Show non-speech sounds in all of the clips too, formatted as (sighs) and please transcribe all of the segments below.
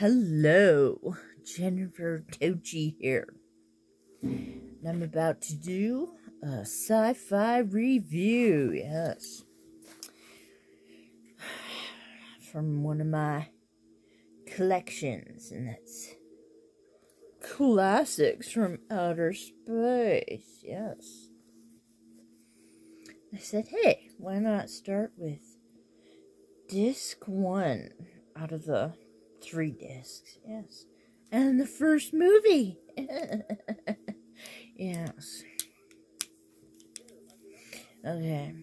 Hello, Jennifer Tochi here. And I'm about to do a sci fi review, yes. (sighs) From one of my collections, and that's classics from outer space, yes. I said, hey, why not start with disc one out of the three discs, yes. And the first movie. (laughs) yes. Okay.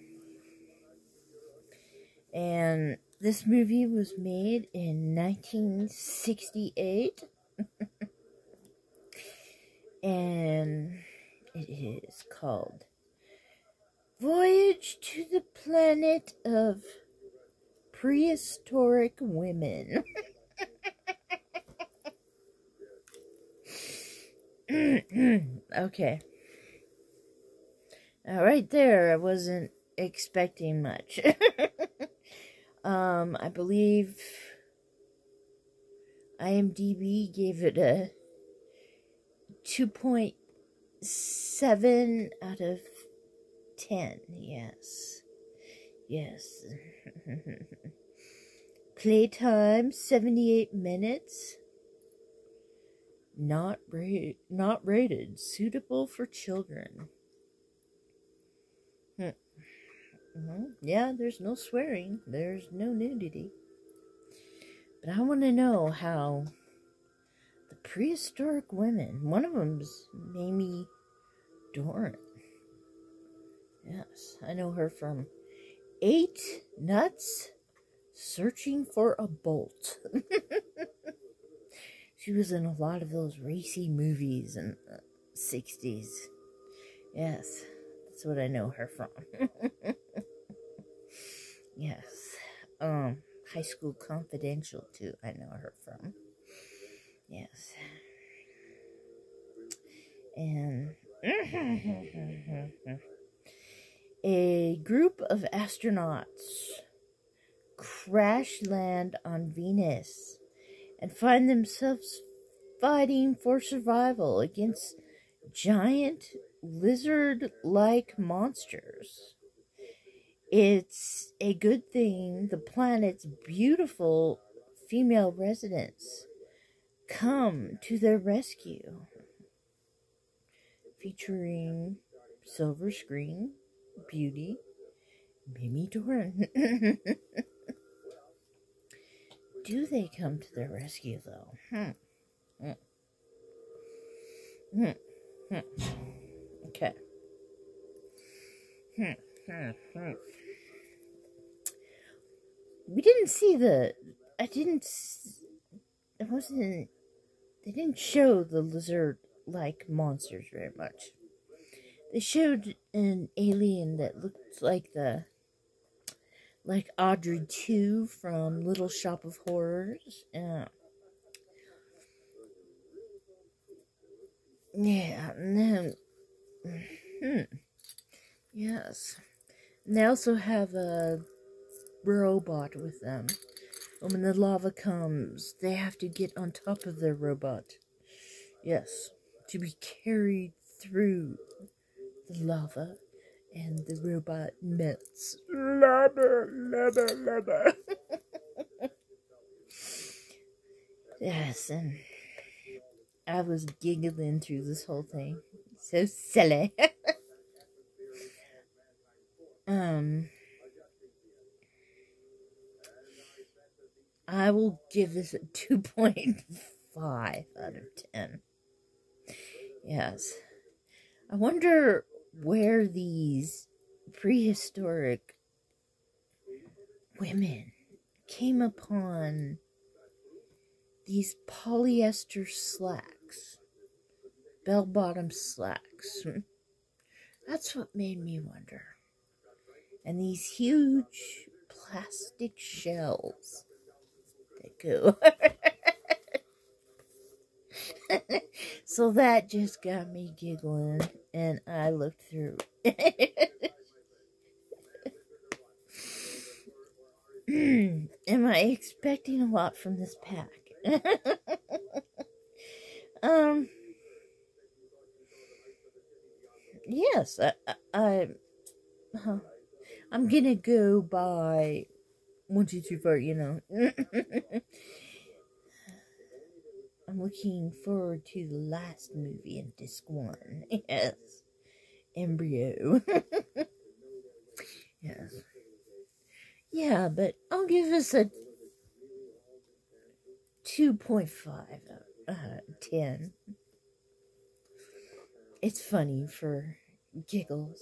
And this movie was made in 1968. (laughs) and it is called Voyage to the Planet of Prehistoric Women. (laughs) (clears throat) okay. Now, right there, I wasn't expecting much. (laughs) um, I believe IMDb gave it a 2.7 out of 10. Yes. Yes. (laughs) Playtime 78 minutes not rated not rated suitable for children hmm. mm-hmm. yeah there's no swearing there's no nudity but i want to know how the prehistoric women one of them's mamie doran yes i know her from eight nuts searching for a bolt (laughs) She was in a lot of those racy movies in the 60s. Yes, that's what I know her from. (laughs) yes. Um, High School Confidential, too, I know her from. Yes. And (laughs) a group of astronauts crash land on Venus and find themselves fighting for survival against giant lizard like monsters. It's a good thing the planet's beautiful female residents come to their rescue. Featuring Silver Screen Beauty, Mamie Doran. (laughs) do they come to their rescue, though? Hmm. Hmm. Hmm. hmm. Okay. Hmm. Hmm. Hmm. We didn't see the. I didn't. It wasn't. They didn't show the lizard like monsters very much. They showed an alien that looked like the like Audrey 2 from Little Shop of Horrors. Yeah. Yeah, and then, hmm, yes. And they also have a robot with them. And when the lava comes, they have to get on top of their robot. Yes, to be carried through the lava and the robot melts. Lava, lava, lava. yes, and I was giggling through this whole thing. So silly. (laughs) um, I will give this a 2.5 out of 10. Yes. I wonder where these prehistoric women came upon these polyester slacks, bell bottom slacks. That's what made me wonder. And these huge plastic shells that go. (laughs) (laughs) so that just got me giggling, and I looked through. (clears throat) Am I expecting a lot from this pack? (laughs) um. Yes, I, I, I I'm gonna go by one, two, three, four. You know. (laughs) Looking forward to the last movie in disc one. (laughs) Yes. Embryo. (laughs) yes. Yeah, but I'll give this a 2.5 out uh, 10. It's funny for giggles.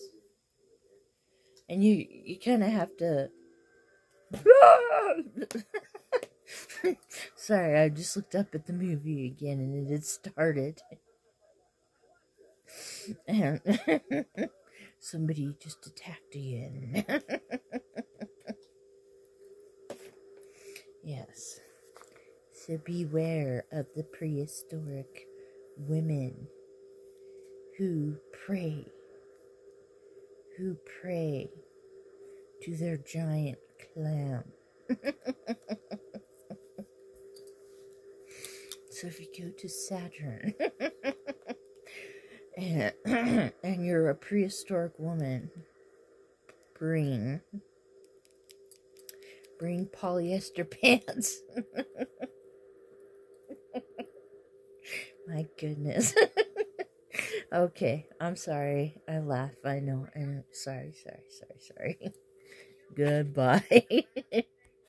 And you you kind of have to (laughs) (laughs) Sorry, I just looked up at the movie again and it had started. And (laughs) somebody just attacked again. (laughs) yes. So beware of the prehistoric women who pray, who pray to their giant clam. So if you go to Saturn (laughs) and, (clears throat) and you're a prehistoric woman, bring bring polyester (laughs) pants. My goodness. (laughs) okay, I'm sorry. I laugh. I know. I'm Sorry, sorry, sorry, sorry. Goodbye.